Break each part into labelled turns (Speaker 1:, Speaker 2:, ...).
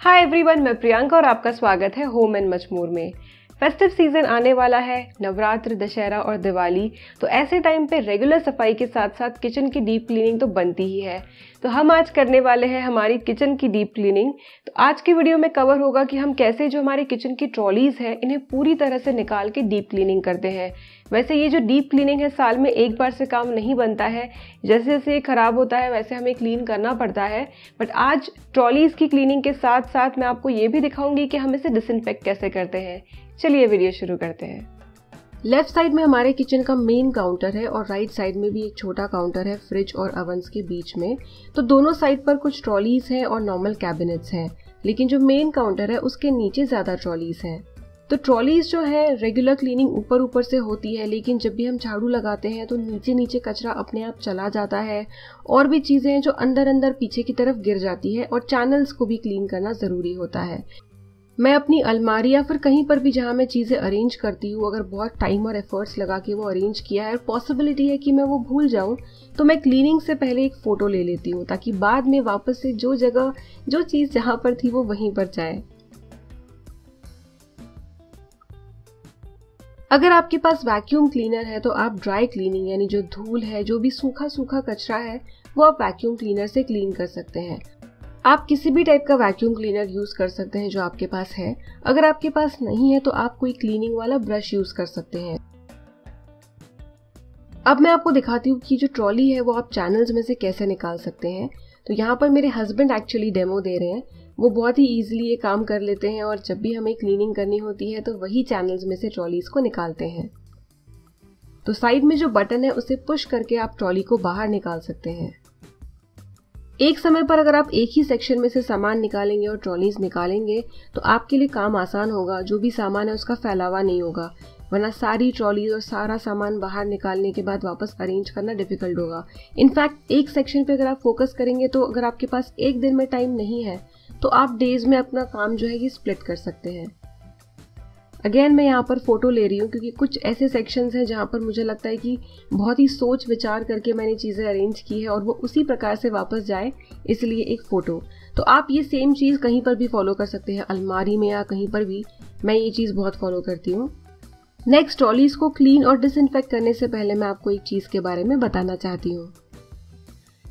Speaker 1: Hi everyone मैं प्रियंका और आपका स्वागत है होम एंड मचमूर में। फेस्टिव सीज़न आने वाला है, नवरात्र, दशहरा और दिवाली। तो ऐसे टाइम पे रेगुलर सफ़ाई के साथ साथ किचन की डीप क्लीनिंग तो बनती ही है। तो हम आज करने वाले हैं हमारी किचन की डीप क्लीनिंग तो आज की वीडियो में कवर होगा कि हम कैसे जो हमारे किचन की ट्रॉलीज हैं, इन्हें पूरी तरह से निकाल के डीप क्लीनिंग करते हैं। वैसे ये जो डीप क्लीनिंग है, साल में एक बार से काम नहीं बनता है। जैसे जैसे ये ख़राब होता है, वैसे हमें क्लीन करना पड़ता है। बट आज ट्रॉलीज़ की क्लीनिंग के साथ साथ मैं आपको ये भी दिखाऊँगी कि हम इसे डिसइनफेक्ट कैसे करते हैं। चलिए वीडियो शुरू करते हैं। लेफ़्ट साइड में हमारे किचन का मेन काउंटर है और राइट साइड में भी एक छोटा काउंटर है फ्रिज और अवंस के बीच में। तो दोनों साइड पर कुछ ट्रॉलीज हैं और नॉर्मल कैबिनेट्स हैं। लेकिन जो मेन काउंटर है, उसके नीचे ज़्यादा ट्रॉलीज हैं। तो ट्रॉलीज जो है रेगुलर क्लीनिंग ऊपर ऊपर से होती है, लेकिन जब भी हम झाड़ू लगाते हैं तो नीचे नीचे कचरा अपने आप चला जाता है। और भी चीज़ें हैं जो अंदर अंदर पीछे की तरफ़ गिर जाती है, और चैनल्स को भी क्लीन करना ज़रूरी होता है। मैं अपनी अलमारी या फिर कहीं पर भी जहाँ मैं चीज़ें अरेंज करती हूँ, अगर बहुत टाइम और एफर्ट्स लगा के वो अरेंज किया है, और पॉसिबिलिटी है कि मैं वो भूल जाऊँ तो मैं क्लीनिंग से पहले एक फ़ोटो ले लेती हूँ, ताकि बाद में वापस से जो जगह, जो चीज़ जहाँ पर थी वो वहीं पर जाए। अगर आपके पास वैक्यूम क्लीनर है तो आप ड्राई क्लीनिंग यानी जो धूल है, जो भी सूखा सूखा कचरा है, वो आप वैक्यूम क्लीनर से क्लीन कर सकते हैं। आप किसी भी टाइप का वैक्यूम क्लीनर यूज़ कर सकते हैं जो आपके पास है। अगर आपके पास नहीं है तो आप कोई क्लीनिंग वाला ब्रश यूज़ कर सकते हैं। अब मैं आपको दिखाती हूँ कि जो ट्रॉली है, वो आप चैनल्स में से कैसे निकाल सकते हैं। तो यहाँ पर मेरे हस्बैंड एक्चुअली डेमो दे रहे हैं। वो बहुत ही ईजिली ये काम कर लेते हैं और जब भी हमें क्लीनिंग करनी होती है तो वही चैनल्स में से ट्रॉलीज को निकालते हैं। तो साइड में जो बटन है, उसे पुश करके आप ट्रॉली को बाहर निकाल सकते हैं। एक समय पर अगर आप एक ही सेक्शन में से सामान निकालेंगे और ट्रॉलीज निकालेंगे तो आपके लिए काम आसान होगा। जो भी सामान है, उसका फैलावा नहीं होगा। वरना सारी ट्रॉलीज और सारा सामान बाहर निकालने के बाद वापस अरेंज करना डिफ़िकल्ट होगा। इनफैक्ट एक सेक्शन पे अगर आप फोकस करेंगे तो अगर आपके पास एक दिन में टाइम नहीं है तो आप डेज़ में अपना काम जो है ये स्प्लिट कर सकते हैं। अगेन मैं यहाँ पर फ़ोटो ले रही हूँ क्योंकि कुछ ऐसे सेक्शंस हैं जहाँ पर मुझे लगता है कि बहुत ही सोच विचार करके मैंने चीज़ें अरेंज की है और वो उसी प्रकार से वापस जाए, इसलिए एक फ़ोटो तो आप ये सेम चीज़ कहीं पर भी फॉलो कर सकते हैं, अलमारी में या कहीं पर भी। मैं ये चीज़ बहुत फॉलो करती हूँ। नेक्स्ट ट्रॉलीज को क्लीन और डिसइनफेक्ट करने से पहले मैं आपको एक चीज़ के बारे में बताना चाहती हूँ।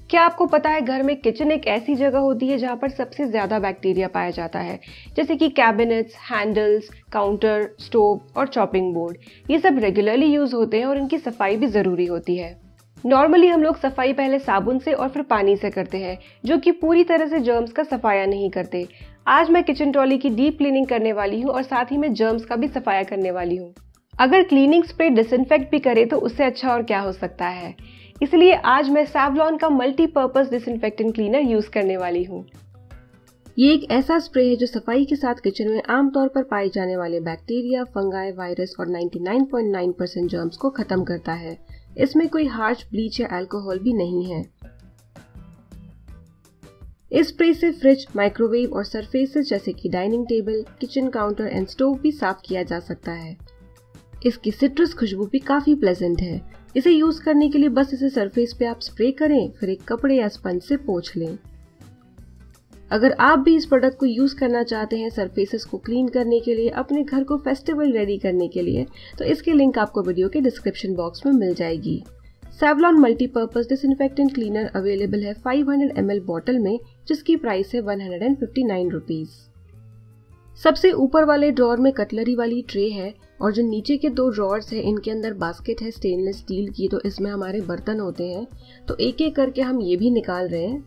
Speaker 1: क्या आपको पता है घर में किचन एक ऐसी जगह होती है जहाँ पर सबसे ज़्यादा बैक्टीरिया पाया जाता है? जैसे कि कैबिनेट्स हैंडल्स काउंटर स्टोव और चॉपिंग बोर्ड ये सब रेगुलरली यूज़ होते हैं और इनकी सफ़ाई भी ज़रूरी होती है। नॉर्मली हम लोग सफ़ाई पहले साबुन से और फिर पानी से करते हैं, जो कि पूरी तरह से जर्म्स का सफाया नहीं करते। आज मैं किचन ट्रॉली की डीप क्लीनिंग करने वाली हूँ और साथ ही मैं जर्म्स का भी सफाया करने वाली हूँ। अगर क्लीनिंग स्प्रे डिसइनफेक्ट भी करे तो उससे अच्छा और क्या हो सकता है? इसलिए आज मैं सैवलॉन का मल्टीपर्पज डिसइंफेक्टेंट क्लीनर यूज़ करने वाली हूँ। ये एक ऐसा स्प्रे है जो सफ़ाई के साथ किचन में आमतौर पर पाए जाने वाले बैक्टीरिया फंगाई वायरस और 99.9 परसेंट जर्म्स को खत्म करता है। इसमें कोई हार्श ब्लीच या अल्कोहल भी नहीं है। इस स्प्रे से फ्रिज माइक्रोवेव और सरफेसेस जैसे कि dining table kitchen counter and stove भी साफ़ किया जा सकता है। इसकी सिट्रस खुशबू भी काफ़ी प्लेजेंट है। इसे यूज़ करने के लिए बस इसे सरफेस पे आप स्प्रे करें, फिर एक कपड़े या स्पंज से पोछ लें। अगर आप भी इस प्रोडक्ट को यूज़ करना चाहते हैं सरफेसेस को क्लीन करने के लिए, अपने घर को फेस्टिवल रेडी करने के लिए तो इसकी लिंक आपको वीडियो के डिस्क्रिप्शन बॉक्स में मिल जाएगी। Savlon multipurpose disinfectant cleaner available है 500 ml बॉटल में, जिसकी प्राइस है वन हंड्रेड रुपीज़ सबसे ऊपर वाले ड्रॉर में कटलरी वाली ट्रे है और जो नीचे के दो ड्रॉर्स है, इनके अंदर बास्केट है स्टेनलेस स्टील की तो इसमें हमारे बर्तन होते हैं। तो एक एक करके हम ये भी निकाल रहे हैं।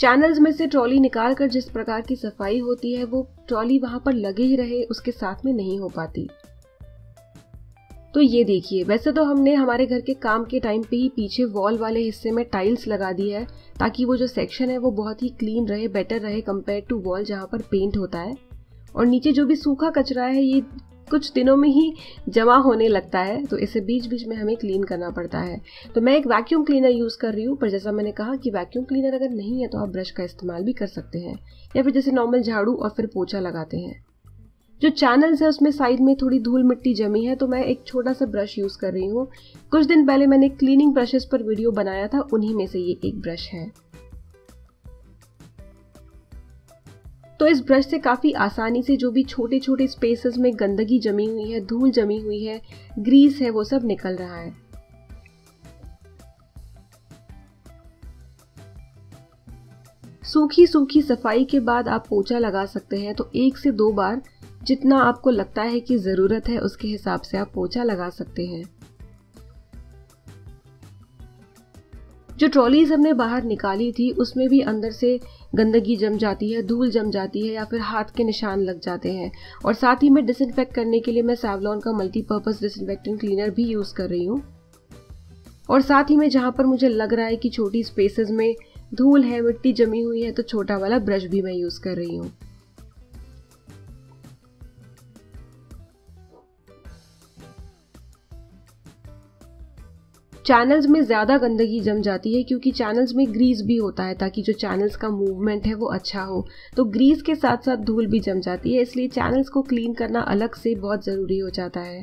Speaker 1: चैनल्स में से ट्रॉली निकाल कर जिस प्रकार की सफ़ाई होती है, वो ट्रॉली वहाँ पर लगे ही रहे, उसके साथ में नहीं हो पाती। तो ये देखिए, वैसे तो हमने हमारे घर के काम के टाइम पे ही पीछे वॉल वाले हिस्से में टाइल्स लगा दी है, ताकि वो जो सेक्शन है वो बहुत ही क्लीन रहे बेटर रहे कंपेयर टू वॉल जहाँ पर पेंट होता है। और नीचे जो भी सूखा कचरा है, ये कुछ दिनों में ही जमा होने लगता है तो इसे बीच बीच में हमें क्लीन करना पड़ता है। तो मैं एक वैक्यूम क्लीनर यूज़ कर रही हूँ, पर जैसा मैंने कहा कि वैक्यूम क्लीनर अगर नहीं है तो आप ब्रश का इस्तेमाल भी कर सकते हैं, या फिर जैसे नॉर्मल झाड़ू और फिर पोछा लगाते हैं। जो चैनल्स है, उसमें साइड में थोड़ी धूल मिट्टी जमी है तो मैं एक छोटा सा ब्रश यूज़ कर रही हूँ। कुछ दिन पहले मैंने क्लीनिंग ब्रशेस पर वीडियो बनाया था, उन्हीं में से ये एक ब्रश है। तो इस ब्रश से काफ़ी आसानी से जो भी छोटे छोटे स्पेसेस में गंदगी जमी हुई है, धूल जमी हुई है ग्रीस है, वो सब निकल रहा है। सूखी सूखी सफ़ाई के बाद आप पोछा लगा सकते हैं तो एक से दो बार जितना आपको लगता है कि ज़रूरत है, उसके हिसाब से आप पोछा लगा सकते हैं। जो ट्रॉलीज हमने बाहर निकाली थी, उसमें भी अंदर से गंदगी जम जाती है, धूल जम जाती है या फिर हाथ के निशान लग जाते हैं। और साथ ही मैं डिसइनफेक्ट करने के लिए मैं सैवलॉन का मल्टीपर्पज़ डिसइनफेक्टेंट क्लीनर भी यूज़ कर रही हूँ। और साथ ही में जहाँ पर मुझे लग रहा है कि छोटी स्पेसेस में धूल है, मिट्टी जमी हुई है तो छोटा वाला ब्रश भी मैं यूज़ कर रही हूँ। चैनल्स में ज़्यादा गंदगी जम जाती है क्योंकि चैनल्स में ग्रीस भी होता है ताकि जो चैनल्स का मूवमेंट है वो अच्छा हो। तो ग्रीस के साथ साथ धूल भी जम जाती है, इसलिए चैनल्स को क्लीन करना अलग से बहुत ज़रूरी हो जाता है।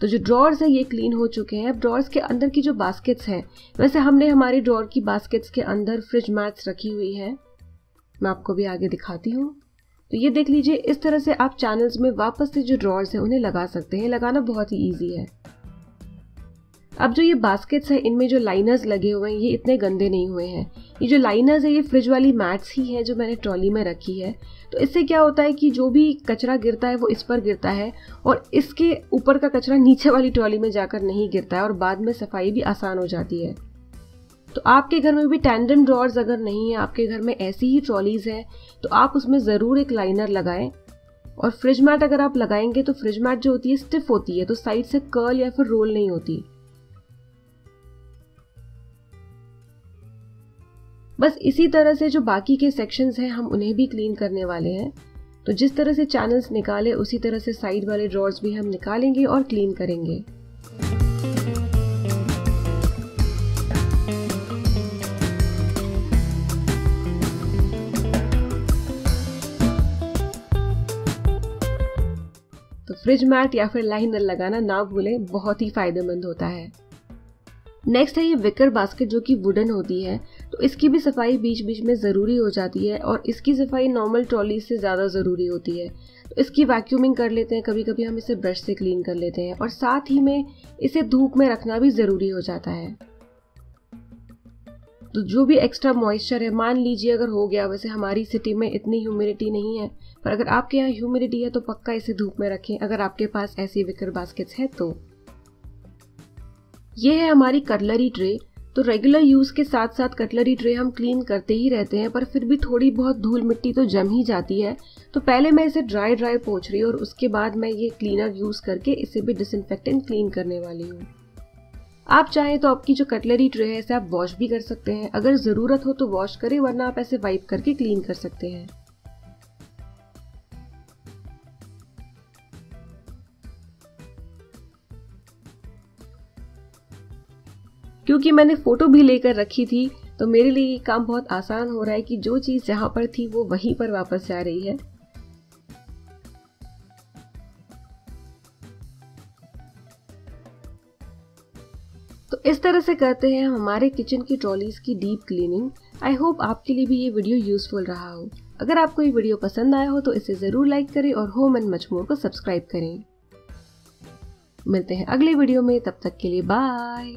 Speaker 1: तो जो ड्रॉर्स है, ये क्लीन हो चुके हैं। अब ड्रॉर्स के अंदर की जो बास्केट्स हैं, वैसे हमने हमारे ड्रॉर की बास्केट्स के अंदर फ्रिज मैट्स रखी हुई है। मैं आपको भी आगे दिखाती हूँ। तो ये देख लीजिए, इस तरह से आप चैनल्स में वापस से जो ड्रॉर्स हैं, उन्हें लगा सकते हैं। लगाना बहुत ही ईजी है। अब जो ये बास्केट्स हैं, इनमें जो लाइनर्स लगे हुए हैं, ये इतने गंदे नहीं हुए हैं। ये जो लाइनर्स है, ये फ्रिज वाली मैट्स ही हैं जो मैंने ट्रॉली में रखी है। तो इससे क्या होता है कि जो भी कचरा गिरता है, वो इस पर गिरता है और इसके ऊपर का कचरा नीचे वाली ट्रॉली में जाकर नहीं गिरता है और बाद में सफ़ाई भी आसान हो जाती है। तो आपके घर में भी टैंडम ड्रॉर्स अगर नहीं है, आपके घर में ऐसी ही ट्रॉलीज है तो आप उसमें ज़रूर एक लाइनर लगाएँ। और फ्रिज मैट अगर आप लगाएँगे तो फ्रिज मैट जो होती है स्टिफ होती है तो साइड से कर्ल या फिर रोल नहीं होती। बस इसी तरह से जो बाकी के सेक्शंस हैं, हम उन्हें भी क्लीन करने वाले हैं। तो जिस तरह से चैनल्स निकाले, उसी तरह से साइड वाले ड्रॉर्स भी हम निकालेंगे और क्लीन करेंगे। फ्रिज मैट या फिर लाइनर लगाना ना भूलें, बहुत ही फ़ायदेमंद होता है। नेक्स्ट है ये विकर बास्केट जो कि वुडन होती है तो इसकी भी सफ़ाई बीच बीच में ज़रूरी हो जाती है और इसकी सफ़ाई नॉर्मल ट्रॉली से ज़्यादा ज़रूरी होती है। तो इसकी वैक्यूमिंग कर लेते हैं कभी कभी हम इसे ब्रश से क्लीन कर लेते हैं और साथ ही में इसे धूप में रखना भी ज़रूरी हो जाता है। तो जो भी एक्स्ट्रा मॉइस्चर है, मान लीजिए अगर हो गया, वैसे हमारी सिटी में इतनी ह्यूमिडिटी नहीं है पर अगर आपके यहाँ ह्यूमिडिटी है तो पक्का इसे धूप में रखें। अगर आपके पास ऐसी विकर बास्केट्स है तो। ये है हमारी कटलरी ट्रे तो रेगुलर यूज़ के साथ साथ कटलरी ट्रे हम क्लीन करते ही रहते हैं, पर फिर भी थोड़ी बहुत धूल मिट्टी तो जम ही जाती है। तो पहले मैं इसे ड्राई ड्राई पोछ रही हूँ और उसके बाद मैं ये क्लीनर यूज़ करके इसे भी डिसइनफेक्टेंट क्लीन करने वाली हूँ। आप चाहें तो आपकी जो कटलरी ट्रे है, इसे आप वॉश भी कर सकते हैं। अगर ज़रूरत हो तो वॉश करें, वरना आप ऐसे वाइप करके क्लीन कर सकते हैं। क्योंकि मैंने फ़ोटो भी लेकर रखी थी तो मेरे लिए ये काम बहुत आसान हो रहा है कि जो चीज़ जहाँ पर थी वो वहीं पर वापस जा रही है। तो इस तरह से करते हैं हमारे किचन की ट्रॉलीज की डीप क्लीनिंग। आई होप आपके लिए भी ये वीडियो यूजफुल रहा हो। अगर आपको ये वीडियो पसंद आया हो तो इसे ज़रूर लाइक करें और होम एंड मच मोर को सब्सक्राइब करें। मिलते हैं अगले वीडियो में, तब तक के लिए बाय।